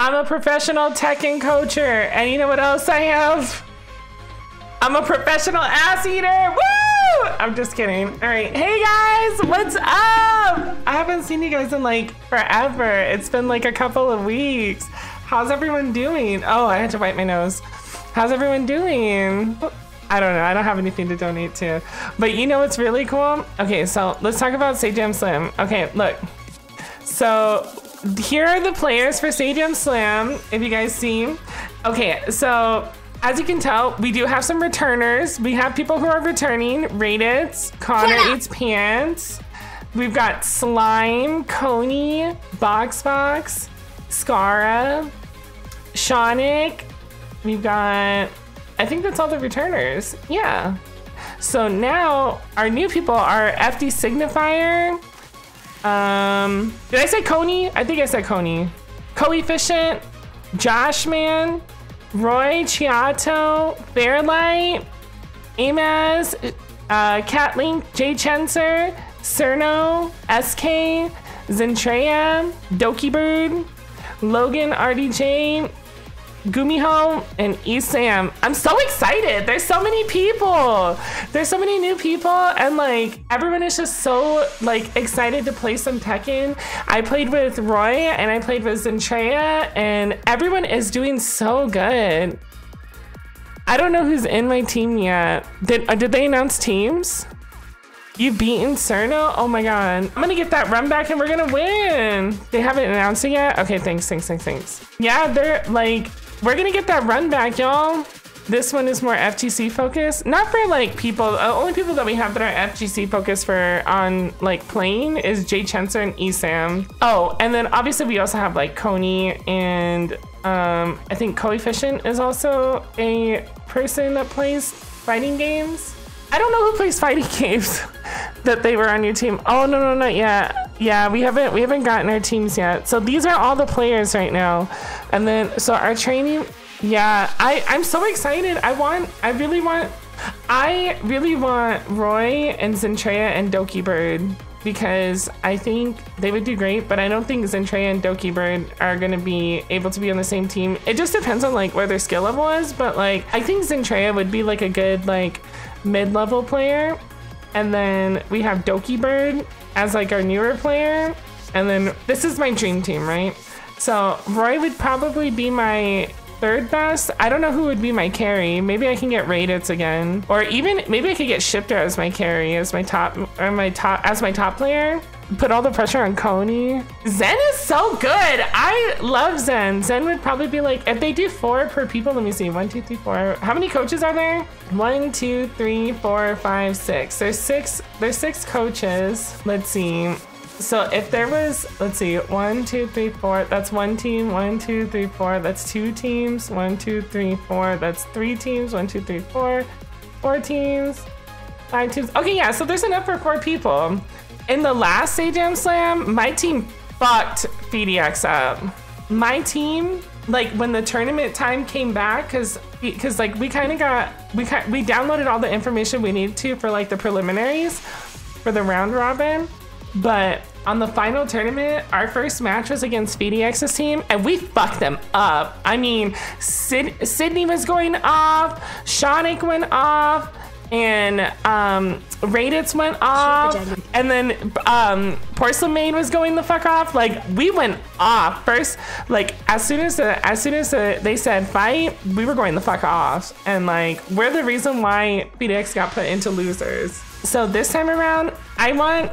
I'm a professional Tekken coacher. And you know what else I have? I'm a professional ass eater. Woo! I'm just kidding. All right. Hey guys, what's up? I haven't seen you guys in like forever. It's been like a couple of weeks. How's everyone doing? Oh, I had to wipe my nose. How's everyone doing? I don't know. I don't have anything to donate to. But you know what's really cool? Okay, so let's talk about Sajam Slam. Okay, look. So here are the players for Sajam Slam, if you guys see. Okay, so as you can tell, we do have some returners. We have people who are returning. Raditz, Connor Eats Pants. We've got Slime, Coney, Box Box, Scarra, Shonic. We've got, I think that's all the returners. Yeah. So now our new people are FD Signifier. Um, did I say Coney? I think I said Coney. Coefficient, Josh Man, Roy Chiato, Fairlight, Amaz, uh, Catlink, Jay Chenser, Cerno, SK, Zentreya, Doki Bird, Logan RDJ, Gumiho, and Esam. I'm so excited. There's so many people. There's so many new people, and like everyone is just so like excited to play some Tekken. I played with Roy and I played with Zentreya, and everyone is doing so good. I don't know who's in my team yet. Did uh, did they announce teams? You've beaten Cerno? Oh my god. I'm gonna get that run back and we're gonna win. They haven't announced it yet? Okay, thanks, thanks, thanks, thanks. Yeah, they're like, we're gonna get that run back, y'all. This one is more FGC focused. Not for like people, the only people that we have that are FGC focused for on like playing is Jay Chenser and Esam. Oh, and then obviously we also have like Coney and um, I think Coefficient is also a person that plays fighting games. I don't know who plays fighting games that they were on your team. Oh no no not yet. Yeah, we haven't we haven't gotten our teams yet. So these are all the players right now. And then so our training yeah, I I'm so excited. I want I really want I really want Roy and Zentreya and Dokibird because I think they would do great, but I don't think Zentreya and Dokibird are gonna be able to be on the same team. It just depends on like where their skill level is, but like I think Zentreya would be like a good like mid-level player. And then we have Dokibird as like our newer player. And then this is my dream team, right? So Roy would probably be my third best. I don't know who would be my carry. Maybe I can get Raditz again. Or even maybe I could get Shifter as my carry, as my top or my top as my top player. Put all the pressure on Coney. Zen is so good. I love Zen. Zen would probably be like, if they do four per people, let me see. One, two, three, four. How many coaches are there? One, two, three, four, five, six. There's six, there's six coaches. Let's see. So if there was, let's see, one, two, three, four, that's one team, one, two, three, four, that's two teams, one, two, three, four, that's three teams, one, two, three, four, four teams, five teams. Okay, yeah, so there's enough for four people. In the last Sajam Slam, my team fucked FDX up. My team, like when the tournament time came back, cause, cause like we kind of got, we we downloaded all the information we needed to for like the preliminaries for the round robin. But on the final tournament, our first match was against FDX's team, and we fucked them up. I mean, Sid Sydney was going off, Shonic went off, and um, Raditz went off, and then um, Porcelain Maid was going the fuck off. Like we went off first. Like as soon as the, as soon as the, they said fight, we were going the fuck off, and like we're the reason why FDX got put into losers. So this time around, I want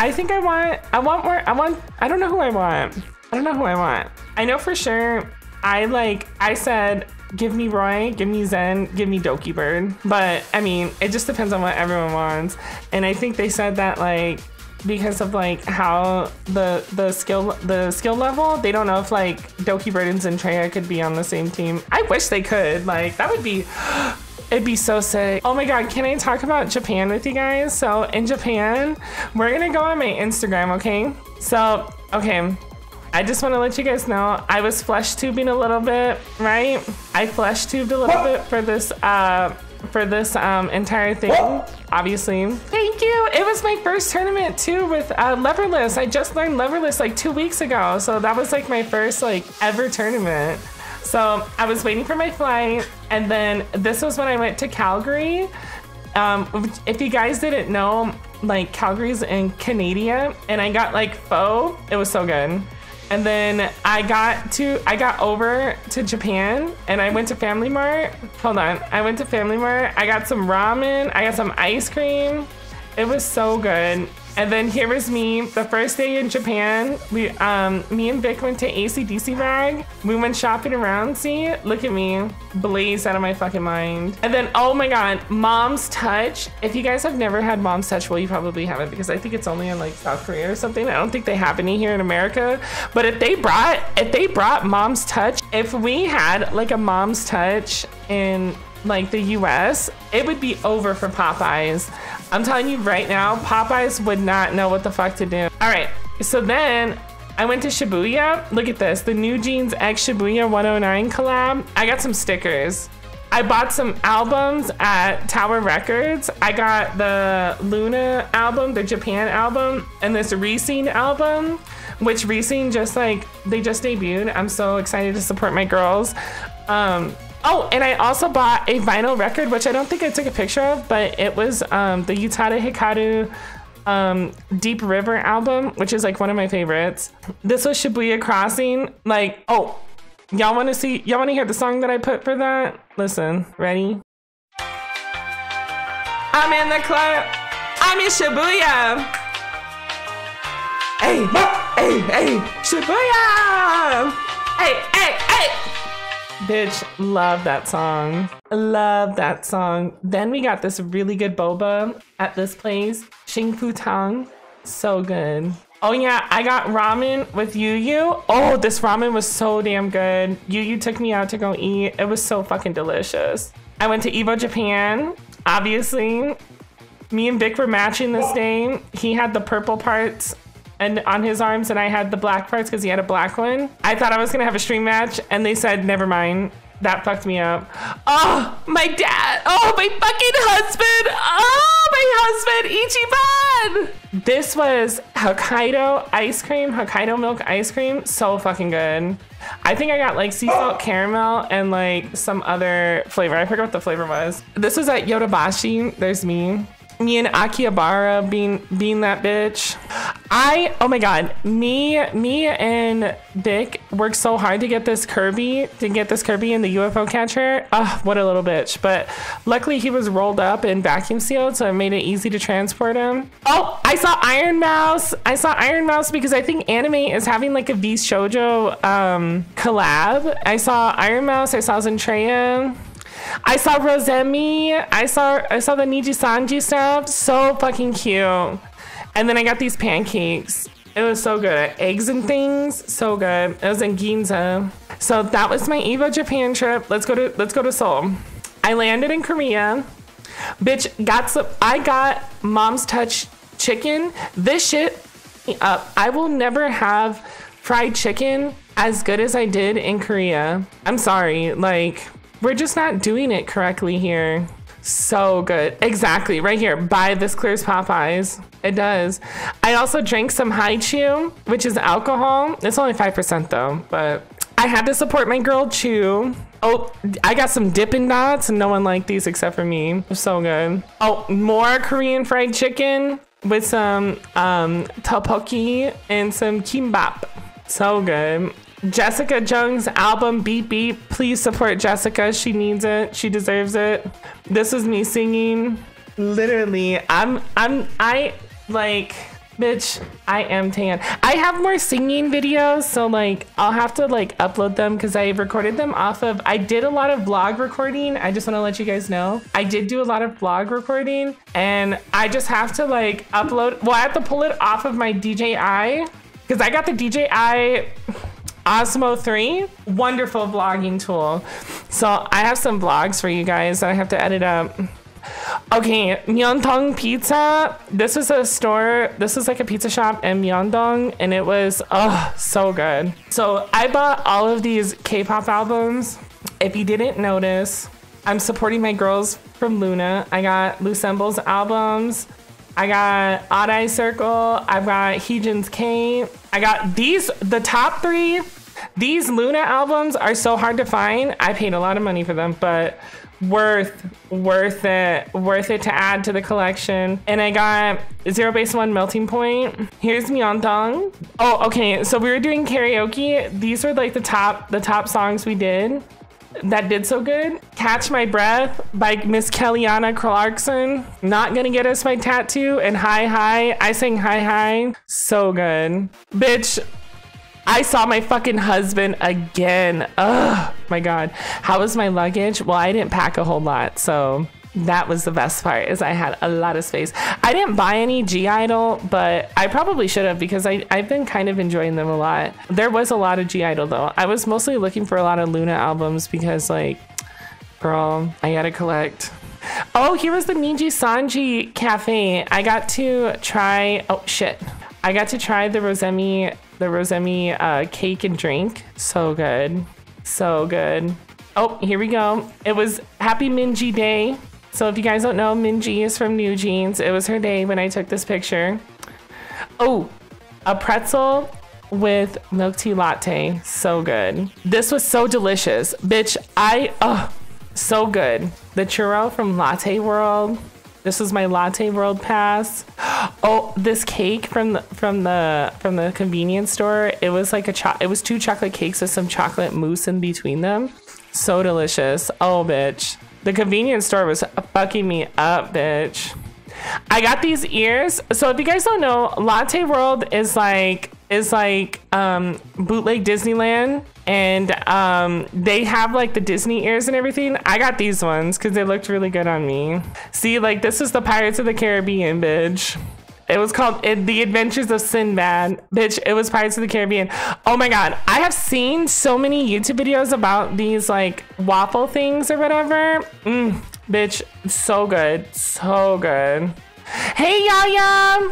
I think I want, I want more, I want, I don't know who I want. I don't know who I want. I know for sure, I like, I said, give me Roy, give me Zen, give me Dokibird. But I mean, it just depends on what everyone wants. And I think they said that like, because of like how the the skill the skill level they don't know if like Dokibird and Zentreya could be on the same team. I wish they could like that would be It'd be so sick. Oh my god, can I talk about Japan with you guys? So in Japan, we're gonna go on my Instagram, okay? So, okay, I just want to let you guys know I was flesh tubing a little bit, right? I flesh tubed a little bit for this uh for this um, entire thing, obviously. Thank you. It was my first tournament too with uh, Leverless. I just learned Leverless like two weeks ago. So that was like my first like ever tournament. So I was waiting for my flight and then this was when I went to Calgary. Um, if you guys didn't know, like Calgary's in Canada and I got like faux. It was so good. And then I got to I got over to Japan and I went to Family Mart. Hold on. I went to Family Mart. I got some ramen. I got some ice cream. It was so good. And then here was me, the first day in Japan. We, um, me and Vic went to ACDC Rag. We went shopping around. See, look at me, blazed out of my fucking mind. And then, oh my god, Mom's Touch. If you guys have never had Mom's Touch, well, you probably haven't because I think it's only in like South Korea or something. I don't think they have any here in America. But if they brought, if they brought Mom's Touch, if we had like a Mom's Touch in like the US, it would be over for Popeyes. I'm telling you right now, Popeyes would not know what the fuck to do. All right, so then I went to Shibuya. Look at this, the NewJeans X Shibuya 109 collab. I got some stickers. I bought some albums at Tower Records. I got the LOONA album, the Japan album, and this Rising album, which Rising just like, they just debuted. I'm so excited to support my girls. Um, Oh, and I also bought a vinyl record, which I don't think I took a picture of, but it was um, the Utada Hikaru um, Deep River album, which is like one of my favorites. This was Shibuya Crossing. Like, oh, y'all want to see? Y'all want to hear the song that I put for that? Listen, ready? I'm in the club. I'm in Shibuya. Hey, hey, hey, Shibuya. Hey, hey, hey. Bitch, love that song. Love that song. Then we got this really good boba at this place, Xing Fu Tang. So good. Oh yeah, I got ramen with Yu Yu. Oh, this ramen was so damn good. Yu Yu took me out to go eat. It was so fucking delicious. I went to Evo Japan, obviously. Me and Vic were matching this day. He had the purple parts and on his arms and I had the black parts because he had a black one. I thought I was gonna have a stream match and they said, never mind. That fucked me up. Oh, my dad. Oh, my fucking husband. Oh, my husband, Ichiban. This was Hokkaido ice cream, Hokkaido milk ice cream. So fucking good. I think I got like sea salt caramel and like some other flavor. I forgot what the flavor was. This was at Yodobashi. There's me me and Akihabara being being that bitch. I oh my god, me me and Dick worked so hard to get this Kirby to get this Kirby in the UFO catcher. Ah, what a little bitch! But luckily he was rolled up and vacuum sealed, so it made it easy to transport him. Oh, I saw Ironmouse. I saw Ironmouse because I think Anime is having like a VShojo um, collab. I saw Ironmouse. I saw Zentreya. I saw Rosemi. I saw I saw the NIJISANJI stuff. So fucking cute. And then I got these pancakes. It was so good. Eggs and things. So good. It was in Ginza. So that was my Evo Japan trip. Let's go to let's go to Seoul. I landed in Korea. Bitch, got some I got mom's touch chicken. This shit up. I will never have fried chicken as good as I did in Korea. I'm sorry. Like we're just not doing it correctly here. So good. Exactly, right here. Buy this clears Popeyes. It does. I also drank some Hi-Chew, which is alcohol. It's only 5% though, but I had to support my girl Chew. Oh, I got some Dippin' Dots and no one liked these except for me. So good. Oh, more Korean fried chicken with some um, tteokbokki and some kimbap. So good. Jessica Jung's album Beep Beep. Please support Jessica. She needs it. She deserves it. This is me singing. Literally, I'm I'm I like bitch, I am tan. I have more singing videos, so like I'll have to like upload them because I recorded them off of I did a lot of vlog recording. I just want to let you guys know. I did do a lot of vlog recording and I just have to like upload well, I have to pull it off of my DJI because I got the DJI Osmo 3, wonderful vlogging tool. So I have some vlogs for you guys that I have to edit up. Okay, Myeongdong Pizza. This was a store, this was like a pizza shop in Myeongdong and it was, oh, so good. So I bought all of these K-pop albums. If you didn't notice, I'm supporting my girls from LOONA. I got Loossemble's albums. I got Odd Eye Circle. I've got Heejin's K. I got these, the top three. These LOONA albums are so hard to find. I paid a lot of money for them, but worth worth it worth it to add to the collection. And i got ZEROBASEONE melting point. Here's myeongdong oh okay so we were doing karaoke. These were like the top the top songs we did that did so good. Catch my breath by miss kellyana clarkson. Not gonna get us my tattoo and hi hi. I sang hi hi. So good. Bitch I saw my fucking husband again. Oh my God. How was my luggage? Well, I didn't pack a whole lot. So that was the best part is I had a lot of space. I didn't buy any G Idol, but I probably should have because I, I've been kind of enjoying them a lot. There was a lot of G Idol though. I was mostly looking for a lot of LOONA albums because like, girl, I gotta collect. Oh, here was the NIJISANJI Cafe. I got to try, oh shit. I got to try the Rosemi the Rosemi uh, cake and drink. So good. So good. Oh, here we go. It was Happy Minji Day. So if you guys don't know, Minji is from NewJeans. It was her day when I took this picture. Oh, a pretzel with milk tea latte. So good. This was so delicious. Bitch, I, oh, so good. The churro from Lotte World. This is my Lotte World Pass. Oh, this cake from the from the from the convenience store. It was like a cho- it was two chocolate cakes with some chocolate mousse in between them. So delicious. Oh, bitch. The convenience store was fucking me up, bitch. I got these ears. So if you guys don't know, Lotte World is like is like um bootleg Disneyland and um they have like the Disney ears and everything. I got these ones because they looked really good on me. See, like this is the Pirates of the Caribbean, bitch. It was called it, The Adventures of Sinbad. Bitch, it was Pirates of the Caribbean. Oh my god. I have seen so many YouTube videos about these like waffle things or whatever. Mm, bitch, so good. So good. Hey Yaya!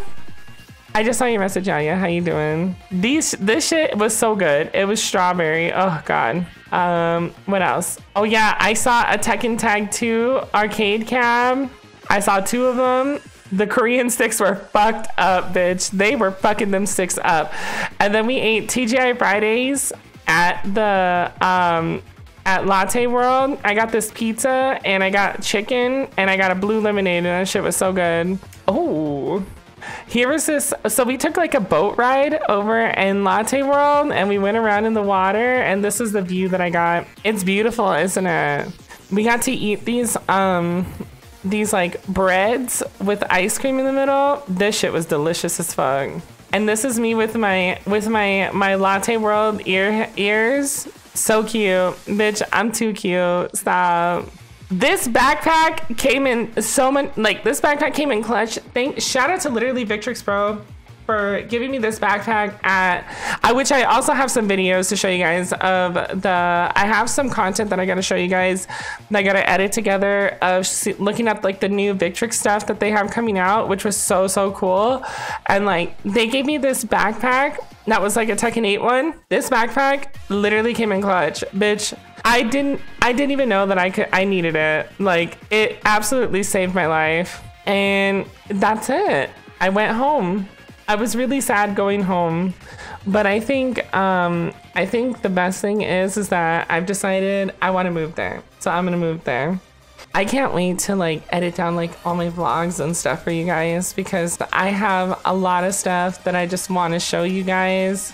I just saw your message, Yaya. How you doing? These this shit was so good. It was strawberry. Oh god. Um, what else? Oh yeah, I saw a Tekken Tag 2 arcade cab. I saw two of them the Korean sticks were fucked up, bitch. They were fucking them sticks up. And then we ate TGI Fridays at the um at Lotte World. I got this pizza and I got chicken and I got a blue lemonade and that shit was so good. Oh. Here was this so we took like a boat ride over in Lotte World and we went around in the water and this is the view that I got. It's beautiful, isn't it? We got to eat these um these like breads with ice cream in the middle. This shit was delicious as fuck. And this is me with my with my my Lotte World ear ears. So cute. Bitch, I'm too cute. Stop. This backpack came in so many like this backpack came in clutch. Thank shout out to literally Victrix Pro for giving me this backpack at I which I also have some videos to show you guys of the I have some content that I got to show you guys that I got to edit together of looking at like the new Victrix stuff that they have coming out which was so so cool. And like they gave me this backpack that was like a Tekken 8 one. This backpack literally came in clutch. Bitch I didn't I didn't even know that I could I needed it. Like it absolutely saved my life. And that's it. I went home. I was really sad going home, but I think um, I think the best thing is is that I've decided I want to move there, so I'm gonna move there. I can't wait to like edit down like all my vlogs and stuff for you guys because I have a lot of stuff that I just want to show you guys